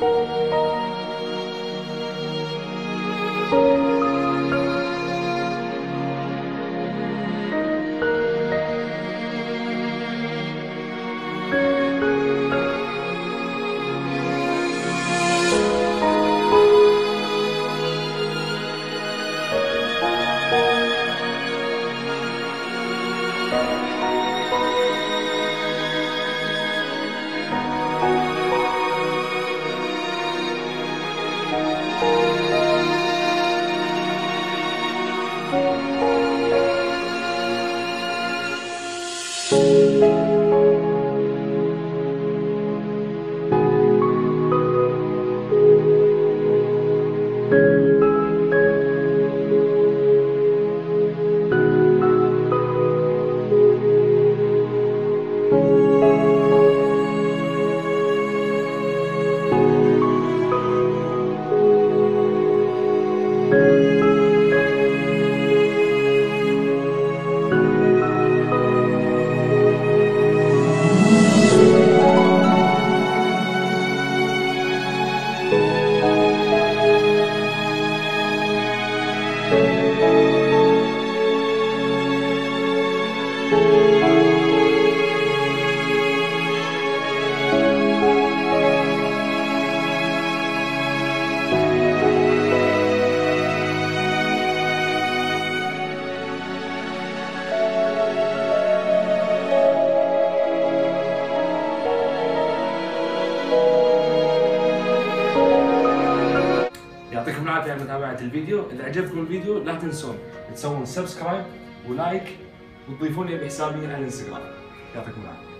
Música العافيه على متابعة الفيديو. إذا عجبكم الفيديو لا تنسون تسوون subscribe و like وتضيفوني بحسابي على الإنستغرام. يعطيكم العافية.